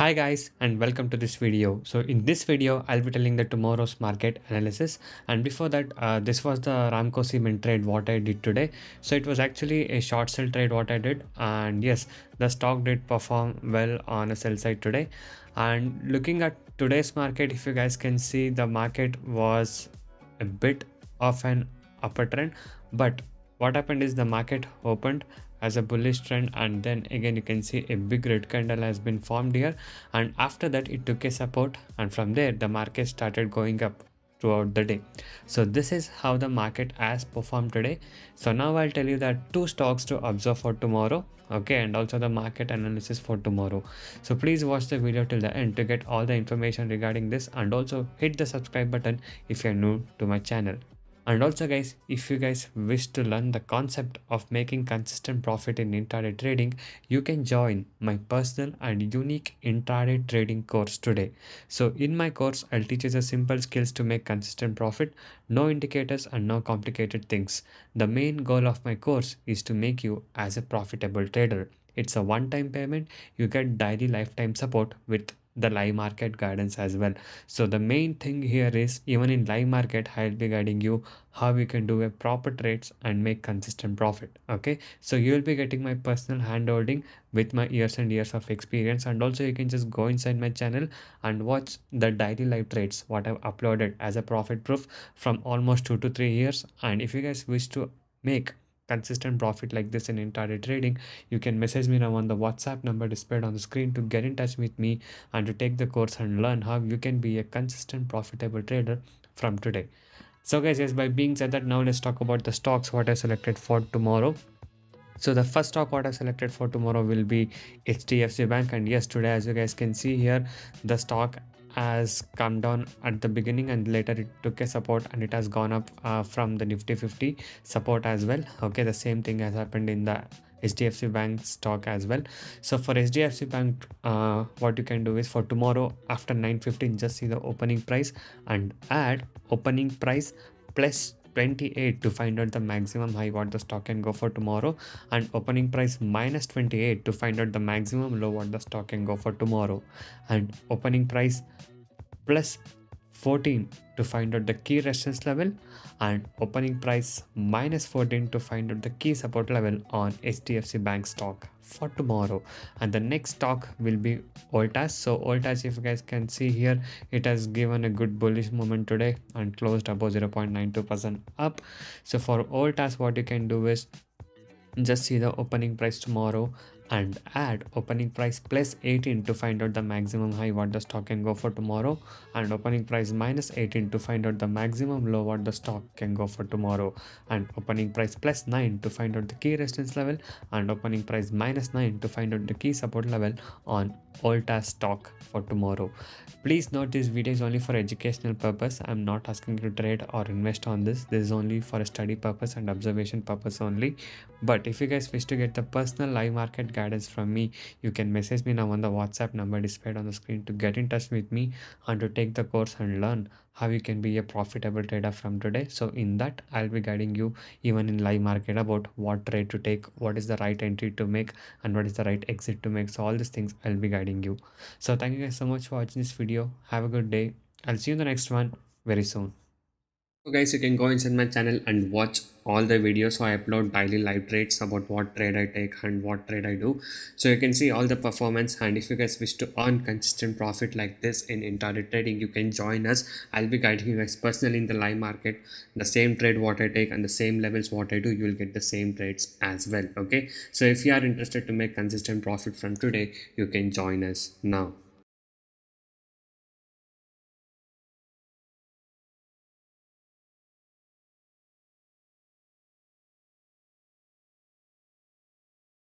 Hi guys and welcome to this video. So in this video I'll be telling the tomorrow's market analysis and before that uh, this was the Ramco cement trade what I did today. So it was actually a short sell trade what I did and yes the stock did perform well on a sell side today and looking at today's market if you guys can see the market was a bit of an upper trend but what happened is the market opened as a bullish trend and then again you can see a big red candle has been formed here. And after that it took a support and from there the market started going up throughout the day. So this is how the market has performed today. So now i'll tell you that two stocks to observe for tomorrow okay and also the market analysis for tomorrow. So please watch the video till the end to get all the information regarding this and also hit the subscribe button if you're new to my channel and also guys, if you guys wish to learn the concept of making consistent profit in intraday trading, you can join my personal and unique intraday trading course today. So in my course, I'll teach you the simple skills to make consistent profit, no indicators and no complicated things. The main goal of my course is to make you as a profitable trader. It's a one-time payment. You get daily lifetime support with the live market guidance as well. So the main thing here is even in live market i'll be guiding you how you can do a proper trades and make consistent profit okay? So you will be getting my personal handholding with my years and years of experience. And also you can just go inside my channel and watch the daily live trades what i've uploaded as a profit proof from almost two to three years. And if you guys wish to make consistent profit like this in intraday trading. You can message me now on the whatsapp number displayed on the screen to get in touch with me and to take the course and learn how you can be a consistent profitable trader from today. So guys yes by being said that now let's talk about the stocks what i selected for tomorrow. So the first stock what i selected for tomorrow will be hdfc bank. And yes today as you guys can see here the stock has come down at the beginning and later it took a support and it has gone up uh, from the nifty 50 support as well. Okay the same thing has happened in the hdfc bank stock as well. So for hdfc bank uh, what you can do is for tomorrow after 9:15, just see the opening price and add opening price plus 28 to find out the maximum high what the stock can go for tomorrow and opening price minus 28 to find out the maximum low what the stock can go for tomorrow. And opening price plus 14 to find out the key resistance level and opening price minus 14 to find out the key support level on HDFC Bank stock for tomorrow. And the next stock will be Voltas so Voltas if you guys can see here it has given a good bullish moment today and closed above 0.92 percent up. So for Voltas what you can do is just see the opening price tomorrow and add opening price plus 18 to find out the maximum high what the stock can go for tomorrow and opening price minus 18 to find out the maximum low what the stock can go for tomorrow and opening price plus 9 to find out the key resistance level and opening price minus 9 to find out the key support level on Voltas stock for tomorrow. Please note this video is only for educational purpose. I'm not asking you to trade or invest on this. This is only for a study purpose and observation purpose only. But if you guys wish to get the personal live market guidance from me. You can message me now on the whatsapp number displayed on the screen to get in touch with me and to take the course and learn how you can be a profitable trader from today. So in that i'll be guiding you even in live market about what trade to take what is the right entry to make and what is the right exit to make. So all these things i'll be guiding you. So thank you guys so much for watching this video. Have a good day. I'll see you in the next one very soon so guys you can go inside my channel and watch all the videos. So i upload daily live trades about what trade i take and what trade i do. So you can see all the performance and if you guys wish to earn consistent profit like this in intraday trading you can join us. I'll be guiding you guys personally in the live market. The same trade what i take and the same levels what i do you will get the same trades as well okay? So if you are interested to make consistent profit from today you can join us now